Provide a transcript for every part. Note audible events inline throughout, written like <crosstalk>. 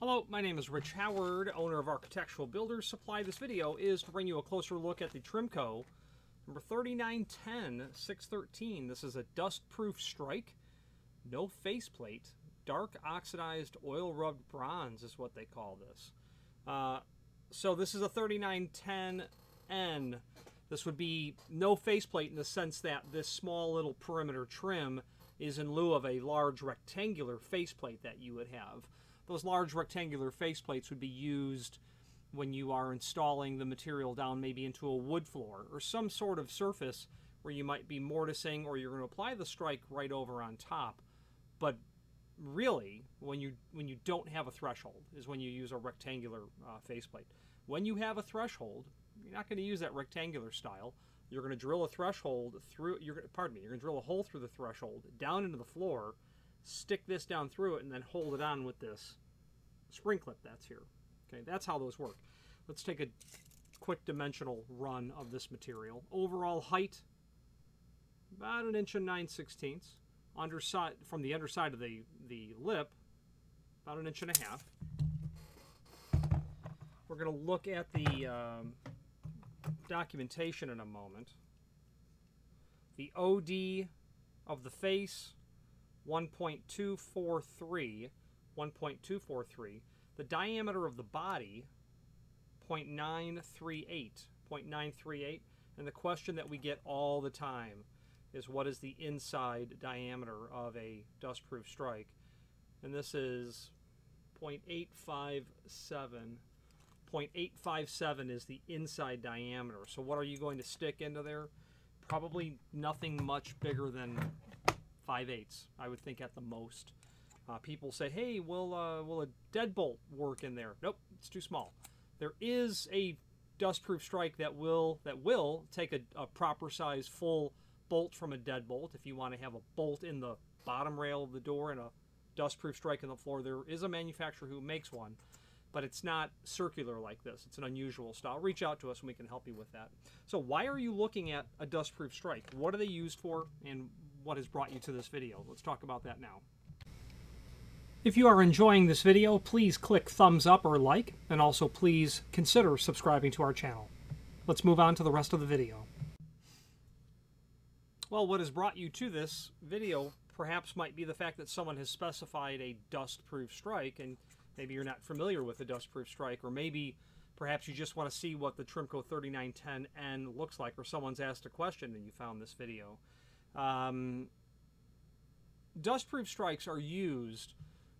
Hello, my name is Rich Howard, owner of Architectural Builders Supply. This video is to bring you a closer look at the Trimco number 3910 613. This is a dust-proof strike, no faceplate, dark oxidized oil rubbed bronze is what they call this. Uh, so this is a 3910N. This would be no faceplate in the sense that this small little perimeter trim is in lieu of a large rectangular faceplate that you would have those large rectangular faceplates would be used when you are installing the material down maybe into a wood floor or some sort of surface where you might be mortising or you're going to apply the strike right over on top. But really, when you when you don't have a threshold is when you use a rectangular uh, faceplate. When you have a threshold, you're not going to use that rectangular style. You're going to drill a threshold through. You're pardon me. You're going to drill a hole through the threshold down into the floor stick this down through it and then hold it on with this spring clip that's here. Okay, that's how those work. Let's take a quick dimensional run of this material. Overall height, about an inch and 9 sixteenths. Underside, from the underside of the, the lip, about an inch and a half. We're going to look at the um, documentation in a moment. The OD of the face, 1.243, 1.243. The diameter of the body, 0.938, 0.938. And the question that we get all the time is what is the inside diameter of a dustproof strike? And this is 0.857. 0.857 is the inside diameter. So what are you going to stick into there? Probably nothing much bigger than 5 eighths, I would think at the most. Uh, people say, hey, will, uh, will a deadbolt work in there? Nope, it's too small. There is a dustproof strike that will that will take a, a proper size full bolt from a deadbolt. If you want to have a bolt in the bottom rail of the door and a dustproof strike in the floor, there is a manufacturer who makes one, but it's not circular like this. It's an unusual style. Reach out to us and we can help you with that. So why are you looking at a dustproof strike? What are they used for and what has brought you to this video. Let's talk about that now. If you are enjoying this video, please click thumbs up or like, and also please consider subscribing to our channel. Let's move on to the rest of the video. Well, what has brought you to this video perhaps might be the fact that someone has specified a dust-proof strike, and maybe you're not familiar with the dust-proof strike, or maybe perhaps you just want to see what the Trimco 3910N looks like, or someone's asked a question and you found this video. Um, dustproof strikes are used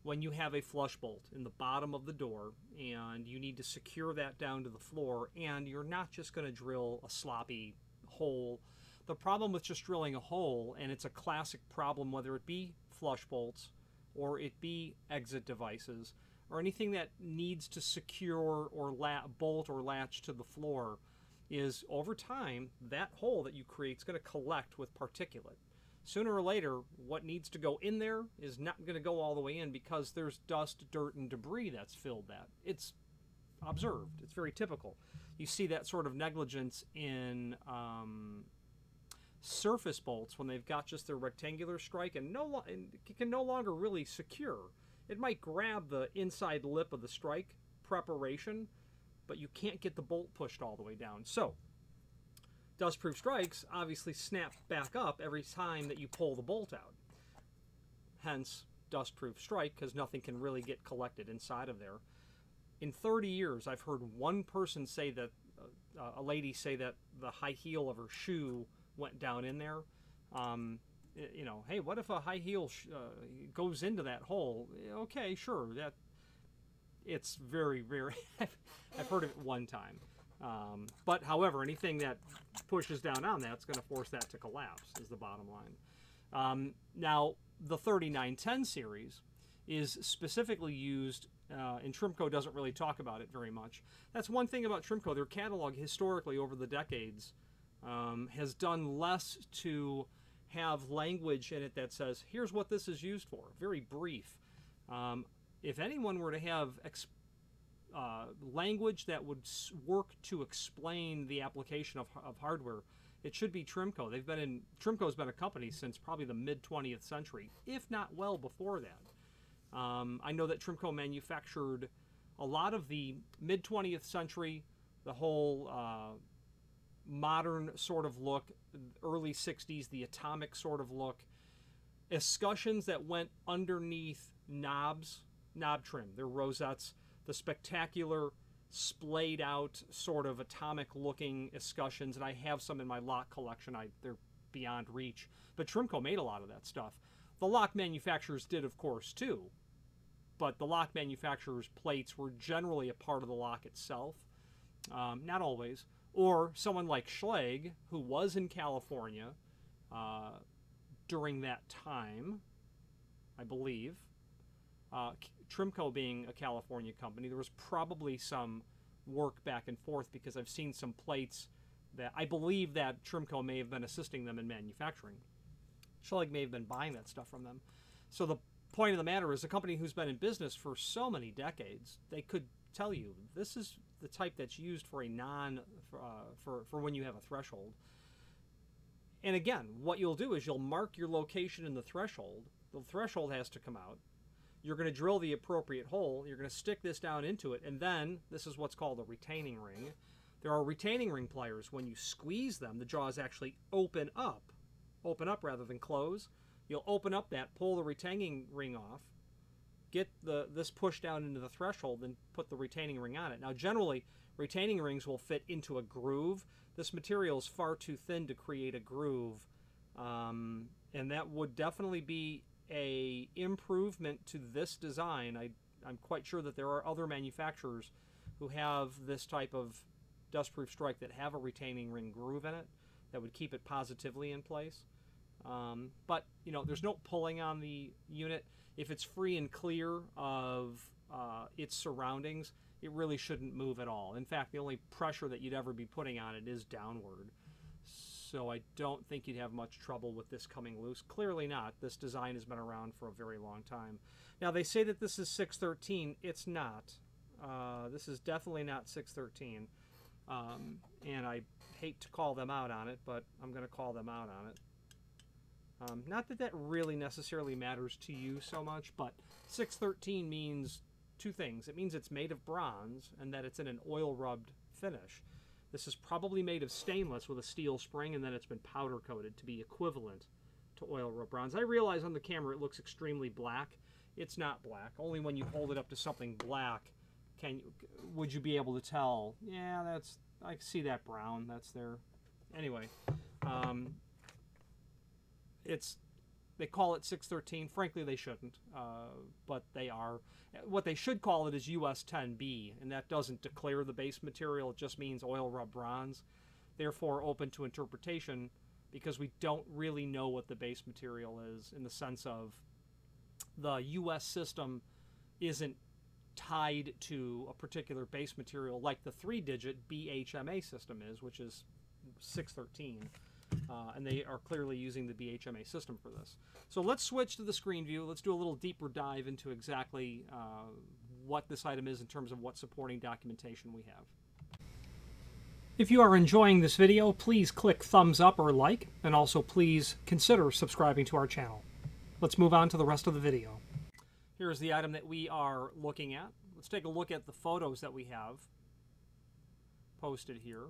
when you have a flush bolt in the bottom of the door and you need to secure that down to the floor and you're not just going to drill a sloppy hole. The problem with just drilling a hole, and it's a classic problem whether it be flush bolts or it be exit devices or anything that needs to secure or bolt or latch to the floor, is over time, that hole that you create is going to collect with particulate. Sooner or later, what needs to go in there is not going to go all the way in because there's dust, dirt, and debris that's filled that. It's observed. It's very typical. You see that sort of negligence in um, surface bolts when they've got just their rectangular strike and no and can no longer really secure. It might grab the inside lip of the strike preparation, but you can't get the bolt pushed all the way down. So, dustproof strikes obviously snap back up every time that you pull the bolt out. Hence, dustproof strike, because nothing can really get collected inside of there. In 30 years, I've heard one person say that, uh, a lady say that the high heel of her shoe went down in there. Um, you know, hey, what if a high heel uh, goes into that hole? Okay, sure, that it's very, very. <laughs> I've heard of it one time. Um, but however, anything that pushes down on that's going to force that to collapse, is the bottom line. Um, now, the 3910 series is specifically used, uh, and Trimco doesn't really talk about it very much. That's one thing about Trimco. Their catalog, historically, over the decades, um, has done less to have language in it that says, here's what this is used for. Very brief. Um, if anyone were to have uh, language that would work to explain the application of, of hardware, it should be Trimco. They've been in Trimco's been a company since probably the mid 20th century, if not well before that. Um, I know that Trimco manufactured a lot of the mid 20th century, the whole uh, modern sort of look, early 60s, the atomic sort of look, escutcheons that went underneath knobs, knob trim. They're rosettes, the spectacular splayed out sort of atomic looking escutcheons, and I have some in my lock collection. I they're beyond reach. But Trimco made a lot of that stuff. The lock manufacturers did, of course, too. But the lock manufacturers' plates were generally a part of the lock itself. Um, not always. Or someone like Schlage, who was in California uh, during that time, I believe. Uh, Trimco being a California company, there was probably some work back and forth because I've seen some plates that I believe that Trimco may have been assisting them in manufacturing. Schlage may have been buying that stuff from them. So the point of the matter is a company who's been in business for so many decades, they could tell you this is the type that's used for a non uh, for for when you have a threshold. And again, what you'll do is you'll mark your location in the threshold. The threshold has to come out. You're going to drill the appropriate hole. You're going to stick this down into it, and then this is what's called a retaining ring. There are retaining ring pliers. When you squeeze them, the jaws actually open up, open up rather than close. You'll open up that, pull the retaining ring off, get the this pushed down into the threshold, then put the retaining ring on it. Now, generally, retaining rings will fit into a groove. This material is far too thin to create a groove, um, and that would definitely be a improvement to this design. I, I'm quite sure that there are other manufacturers who have this type of dustproof strike that have a retaining ring groove in it that would keep it positively in place. Um, but you know, there's no pulling on the unit. If it's free and clear of uh, its surroundings, it really shouldn't move at all. In fact, the only pressure that you'd ever be putting on it is downward. So I don't think you'd have much trouble with this coming loose. Clearly not. This design has been around for a very long time. Now they say that this is 613. It's not. Uh, this is definitely not 613. Um, and I hate to call them out on it, but I'm going to call them out on it. Um, not that that really necessarily matters to you so much, but 613 means two things. It means it's made of bronze and that it's in an oil rubbed finish. This is probably made of stainless with a steel spring and then it's been powder coated to be equivalent to oil rubbed bronze. I realize on the camera it looks extremely black. It's not black. Only when you hold it up to something black can you, would you be able to tell? Yeah, that's I see that brown. That's there. Anyway, um, it's they call it 613. Frankly, they shouldn't, uh, but they are. What they should call it is US 10B, and that doesn't declare the base material. It just means oil rub bronze. Therefore, open to interpretation because we don't really know what the base material is in the sense of the US system isn't tied to a particular base material like the three digit BHMA system is, which is 613. Uh, and they are clearly using the BHMA system for this. So let's switch to the screen view. Let's do a little deeper dive into exactly uh, what this item is in terms of what supporting documentation we have. If you are enjoying this video, please click thumbs up or like, and also please consider subscribing to our channel. Let's move on to the rest of the video. Here's the item that we are looking at. Let's take a look at the photos that we have posted here.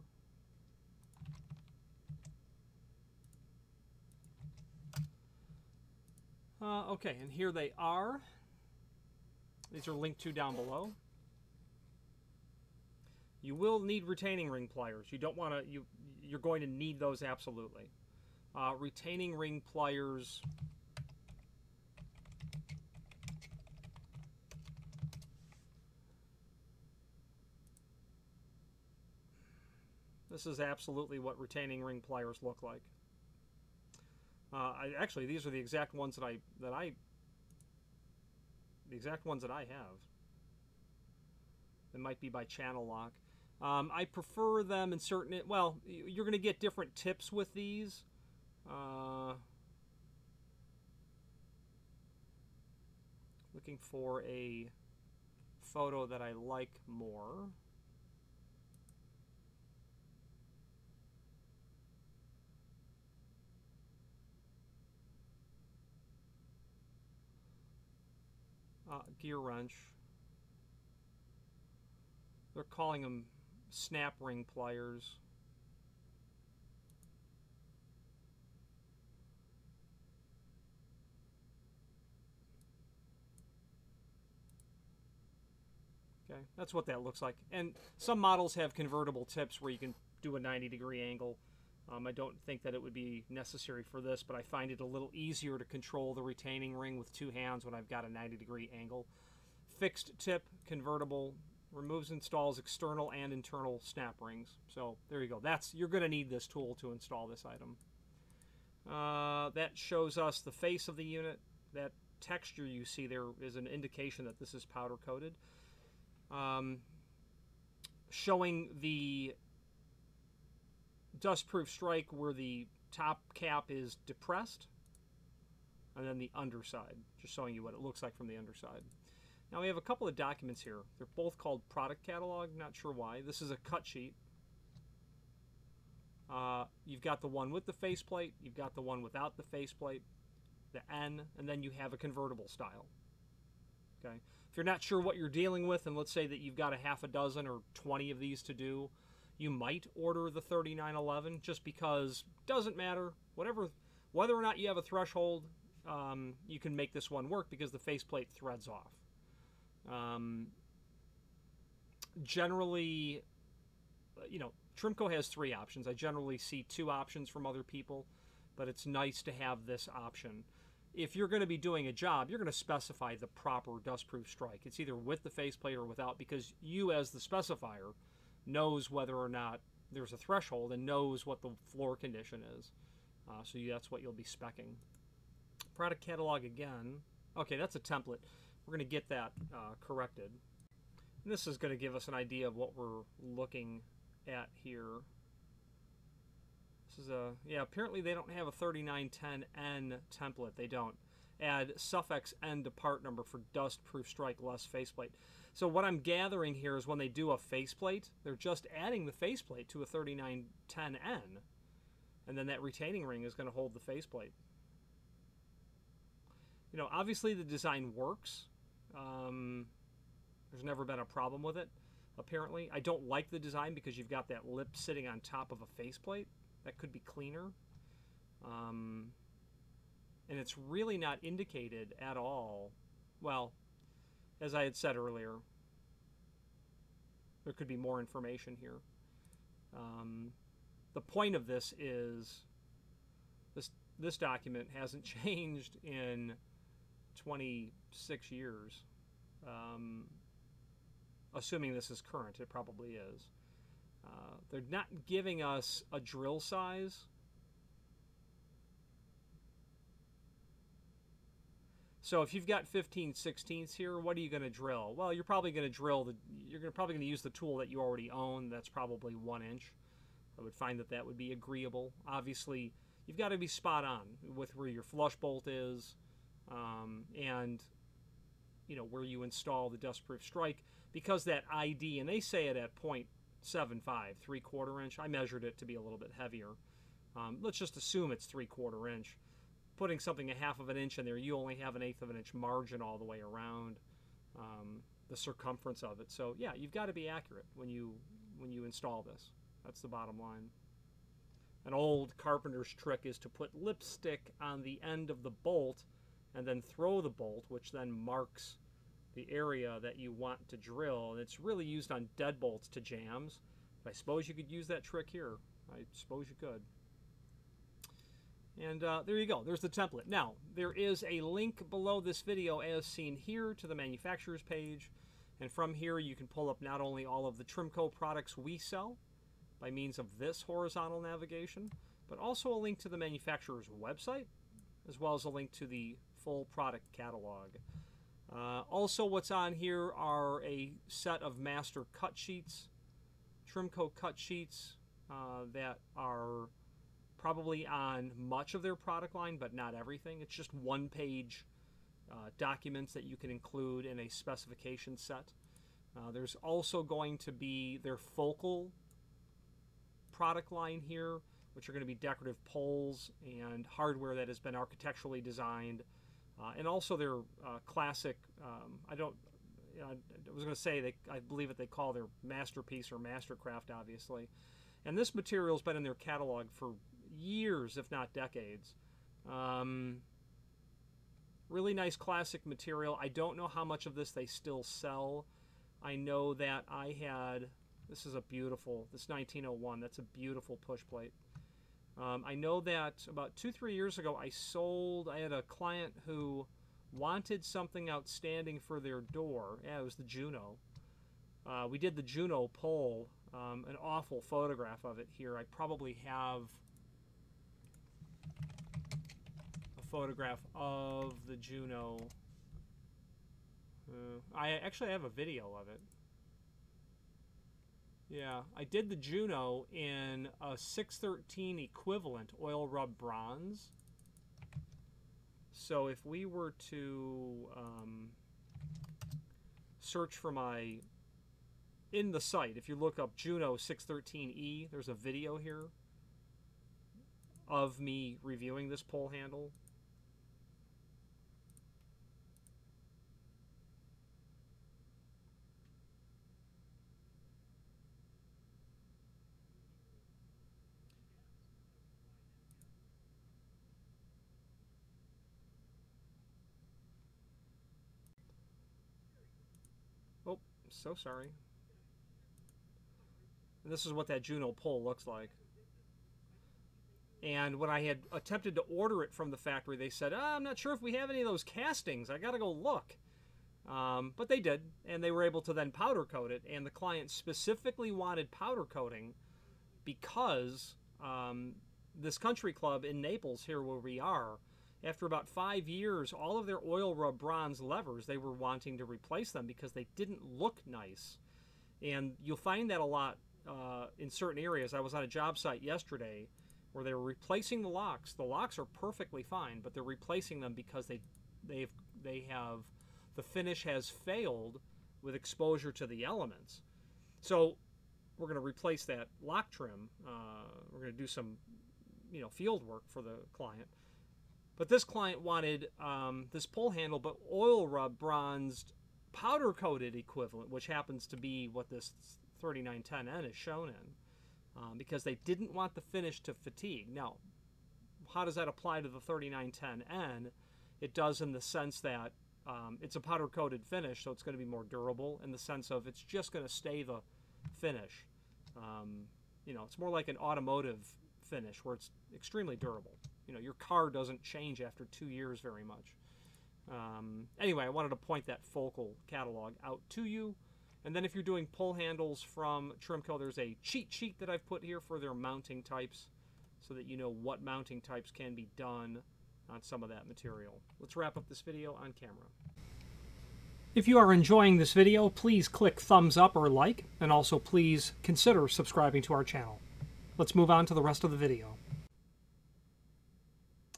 Uh, okay, and here they are. These are linked to down below. You will need retaining ring pliers. You don't want to, you, you're going to need those absolutely. Uh, retaining ring pliers This is absolutely what retaining ring pliers look like. Uh, I, actually, these are the exact ones that I that I the exact ones that I have. It might be by Channellock. Um, I prefer them in certain. Well, you're going to get different tips with these. Uh, looking for a photo that I like more. Uh, GearWrench. They're calling them snap ring pliers. Okay, that's what that looks like. And some models have convertible tips where you can do a 90 degree angle. Um, I don't think that it would be necessary for this, but I find it a little easier to control the retaining ring with two hands when I've got a 90 degree angle. Fixed tip, convertible, removes installs external and internal snap rings. So there you go. That's You're going to need this tool to install this item. Uh, that shows us the face of the unit. That texture you see there is an indication that this is powder coated um, showing the dustproof strike where the top cap is depressed and then the underside, just showing you what it looks like from the underside. Now we have a couple of documents here. They're both called product catalog, not sure why. This is a cut sheet. Uh, you've got the one with the faceplate, you've got the one without the faceplate, the N, and then you have a convertible style. Okay. If you're not sure what you're dealing with, and let's say that you've got a half a dozen or 20 of these to do, you might order the 3911 just because doesn't matter. Whatever, whether or not you have a threshold, um, you can make this one work because the faceplate threads off. Um, generally, you know, Trimco has three options. I generally see two options from other people, but it's nice to have this option if you're going to be doing a job, you're going to specify the proper dustproof strike. It's either with the faceplate or without because you, as the specifier, knows whether or not there's a threshold and knows what the floor condition is. Uh, so that's what you'll be specing. Product catalog again. Okay, that's a template. We're going to get that uh, corrected. And this is going to give us an idea of what we're looking at here. This is a, yeah, apparently they don't have a 3910N template. They don't. Add suffix N to part number for dust proof strike less faceplate. So what I'm gathering here is when they do a faceplate, they're just adding the faceplate to a 3910N. And then that retaining ring is going to hold the faceplate. You know, obviously the design works. Um, there's never been a problem with it, apparently. I don't like the design because you've got that lip sitting on top of a faceplate that could be cleaner. Um, and it's really not indicated at all. Well, as I had said earlier, there could be more information here. Um, the point of this is this this document hasn't <laughs> changed in 26 years. Um, assuming this is current, it probably is. Uh, they're not giving us a drill size. So if you've got 15 16ths here, what are you going to drill? Well, you're probably going to drill the. You're probably going to use the tool that you already own. That's probably one inch. I would find that that would be agreeable. Obviously, you've got to be spot on with where your flush bolt is, um, and you know where you install the dustproof strike because that ID and they say it at point seven five, three quarter inch. I measured it to be a little bit heavier. Um, let's just assume it's three quarter inch. Putting something a half of an inch in there, you only have an eighth of an inch margin all the way around um, the circumference of it. So yeah, you've got to be accurate when you when you install this. That's the bottom line. An old carpenter's trick is to put lipstick on the end of the bolt and then throw the bolt, which then marks the area that you want to drill. And it's really used on deadbolts to jambs. I suppose you could use that trick here. I suppose you could. And uh, there you go. There's the template. Now, there is a link below this video as seen here to the manufacturer's page. And from here, you can pull up not only all of the Trimco products we sell by means of this horizontal navigation, but also a link to the manufacturer's website, as well as a link to the full product catalog. Uh, also, what's on here are a set of master cut sheets, Trimco cut sheets uh, that are probably on much of their product line, but not everything. It's just one page uh, documents that you can include in a specification set. Uh, there's also going to be their focal product line here, which are going to be decorative poles and hardware that has been architecturally designed Uh, and also their uh, classic, um, I don't, you know, I was going to say, they, I believe what they call their masterpiece or mastercraft, obviously. And this material's been in their catalog for years, if not decades. Um, really nice classic material. I don't know how much of this they still sell. I know that I had, this is a beautiful, this 1901, that's a beautiful push plate. Um, I know that about two, three years ago, I sold, I had a client who wanted something outstanding for their door. Yeah, it was the Juno. Uh, we did the Juno pole, um, an awful photograph of it here. I probably have a photograph of the Juno. Uh, I actually have a video of it. Yeah, I did the Juno in a 613 equivalent oil rub bronze. So if we were to um, search for my, in the site, if you look up Juno 613E, there's a video here of me reviewing this pole handle. Oh, so sorry. And this is what that Juno pole looks like. And when I had attempted to order it from the factory, they said, oh, I'm not sure if we have any of those castings. I got to go look. Um, but they did, and they were able to then powder coat it. And the client specifically wanted powder coating because um, this country club in Naples, here where we are, after about five years, all of their oil rub bronze levers, they were wanting to replace them because they didn't look nice. And you'll find that a lot uh, in certain areas. I was on a job site yesterday where they were replacing the locks. The locks are perfectly fine, but they're replacing them because they they've they have the finish has failed with exposure to the elements. So we're going to replace that lock trim. Uh, we're going to do some you know field work for the client but this client wanted um, this pole handle, but oil rub bronzed powder coated equivalent, which happens to be what this 3910N is shown in, um, because they didn't want the finish to fatigue. Now, how does that apply to the 3910N? It does in the sense that um, it's a powder coated finish, so it's going to be more durable in the sense of it's just going to stay the finish. Um, you know, it's more like an automotive finish where it's extremely durable you know your car doesn't change after two years very much. Um, anyway, I wanted to point that Focal catalog out to you. And then if you're doing pull handles from Trimco, there's a cheat sheet that I've put here for their mounting types so that you know what mounting types can be done on some of that material. Let's wrap up this video on camera. If you are enjoying this video, please click thumbs up or like, and also please consider subscribing to our channel. Let's move on to the rest of the video.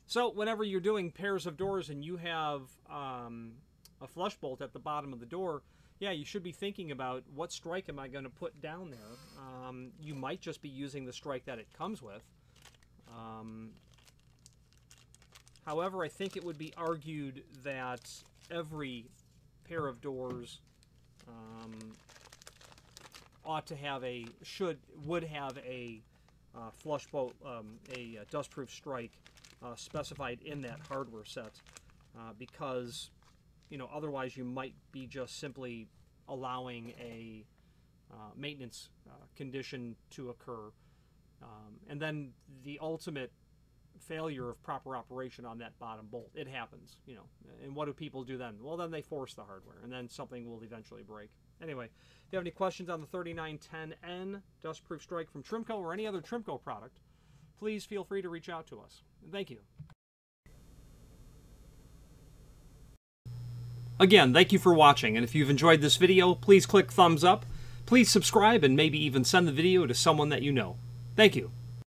So whenever you're doing pairs of doors and you have um, a flush bolt at the bottom of the door, yeah, you should be thinking about what strike am I going to put down there. Um, you might just be using the strike that it comes with. Um, however, I think it would be argued that every pair of doors um, ought to have a should would have a uh, flush bolt, um, a, a dustproof strike uh, specified in that hardware set uh, because you know otherwise you might be just simply allowing a uh, maintenance uh, condition to occur. Um, and then the ultimate failure of proper operation on that bottom bolt it happens you know. And what do people do then? Well then they force the hardware and then something will eventually break. Anyway if you have any questions on the 3910N dustproof strike from Trimco or any other Trimco product please feel free to reach out to us. Thank you. Again, thank you for watching, and if you've enjoyed this video, please click thumbs up, please subscribe, and maybe even send the video to someone that you know. Thank you.